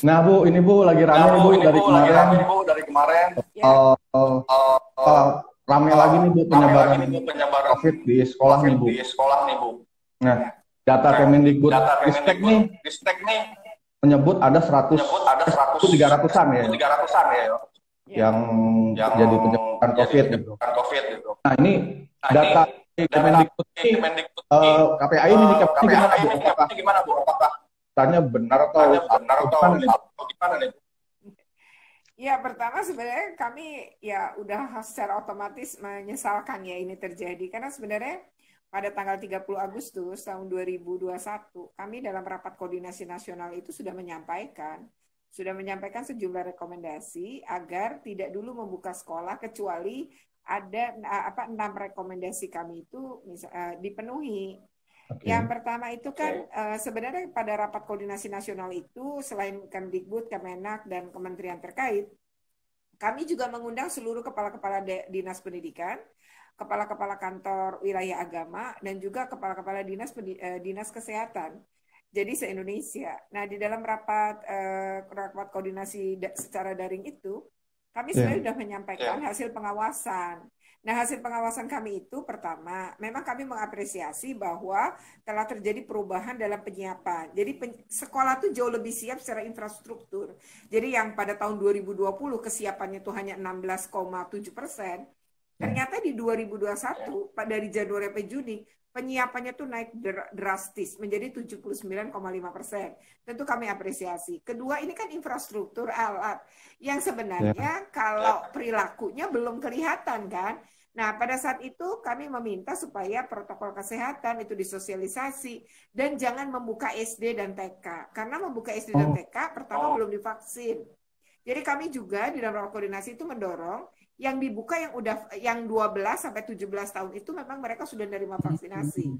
Nah Bu, ini Bu lagi rame Nah, nih Bu, Bu dari Bu, lagi kemarin. rame nih Bu dari kemarin. Ya, Eh, eh, eh, rame lagi nih Bu Rame penyebaran lagi nih Bu penyebaran COVID di sekolah nih Bu. di sekolah nih Bu. Nah, data Kemendikbud Data Ristek nih Kemendikbud Ristek nih menyebut ada 100 menyebut ada 100 300-an ya 300-an ya ya. yang yang jadi penyebaran COVID gitu. penyebaran COVID gitu. Nah, ini Nah, data ini Kemendikbud ini Kemendikbud eh, KPAI ini ini Apakah ini gimana Bu? Apakah datanya benar atau tanya benar atau gimana nih? Ya, pertama sebenarnya kami ya udah secara otomatis menyesalkan ya ini terjadi karena sebenarnya pada tanggal 30 Agustus tahun 2021 kami dalam rapat koordinasi nasional itu sudah menyampaikan sudah menyampaikan sejumlah rekomendasi agar tidak dulu membuka sekolah kecuali ada apa enam rekomendasi kami itu eh, dipenuhi. Yang pertama itu kan eh, sebenarnya pada rapat koordinasi nasional itu selain Kemdikbud, Kemenak dan kementerian terkait, kami juga mengundang seluruh kepala-kepala dinas pendidikan, kepala-kepala kantor wilayah agama dan juga kepala-kepala dinas eh, dinas kesehatan. Jadi se-Indonesia. Nah, di dalam rapat eh, rapat koordinasi da- secara daring itu, kami Ya. sebenarnya sudah menyampaikan hasil pengawasan. Nah, hasil pengawasan kami itu pertama, memang kami mengapresiasi bahwa telah terjadi perubahan dalam penyiapan. Jadi pen- sekolah tuh jauh lebih siap secara infrastruktur. Jadi yang pada tahun 2020 kesiapannya itu hanya 16,7 persen, ternyata di 2021 pa- dari Januari sampai Juni penyiapannya tuh naik dr- drastis menjadi 79,5 persen. Tentu kami apresiasi. Kedua ini kan infrastruktur alat yang sebenarnya kalau perilakunya belum kelihatan kan. Nah, pada saat itu kami meminta supaya protokol kesehatan itu disosialisasi dan jangan membuka SD dan TK. Karena membuka SD dan Oh. TK pertama Oh. belum divaksin. Jadi kami juga di dalam rapat koordinasi itu mendorong yang dibuka yang udah yang 12 sampai 17 tahun itu memang mereka sudah menerima vaksinasi.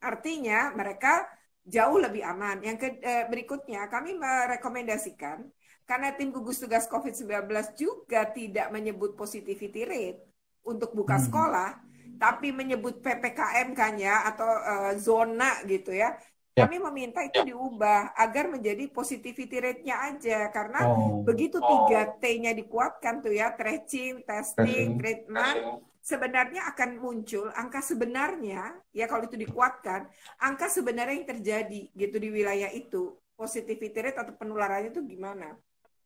Artinya mereka jauh lebih aman. Yang ke, eh, berikutnya kami merekomendasikan karena tim gugus tugas COVID-19 juga tidak menyebut positivity rate untuk buka Hmm. sekolah, tapi menyebut PPKM kan ya atau eh, zona gitu ya. Ya. Kami meminta itu diubah agar menjadi positivity rate-nya aja karena Oh, begitu Oh. 3T-nya dikuatkan tuh ya, tracing, testing, treatment, sebenarnya akan muncul angka sebenarnya ya kalau itu dikuatkan angka sebenarnya yang terjadi gitu di wilayah itu positivity rate atau penularannya itu gimana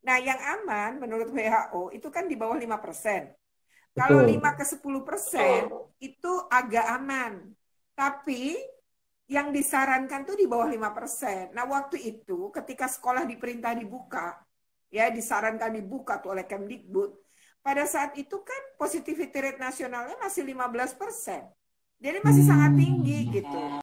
nah yang aman menurut WHO itu kan di bawah 5% kalau Betul. 5 ke 10% itu agak aman tapi yang disarankan tuh di bawah 5%. Nah, waktu itu ketika sekolah diperintah dibuka, ya disarankan dibuka tuh oleh Kemdikbud, pada saat itu kan positivity rate nasionalnya masih 15%. Jadi masih sangat tinggi gitu.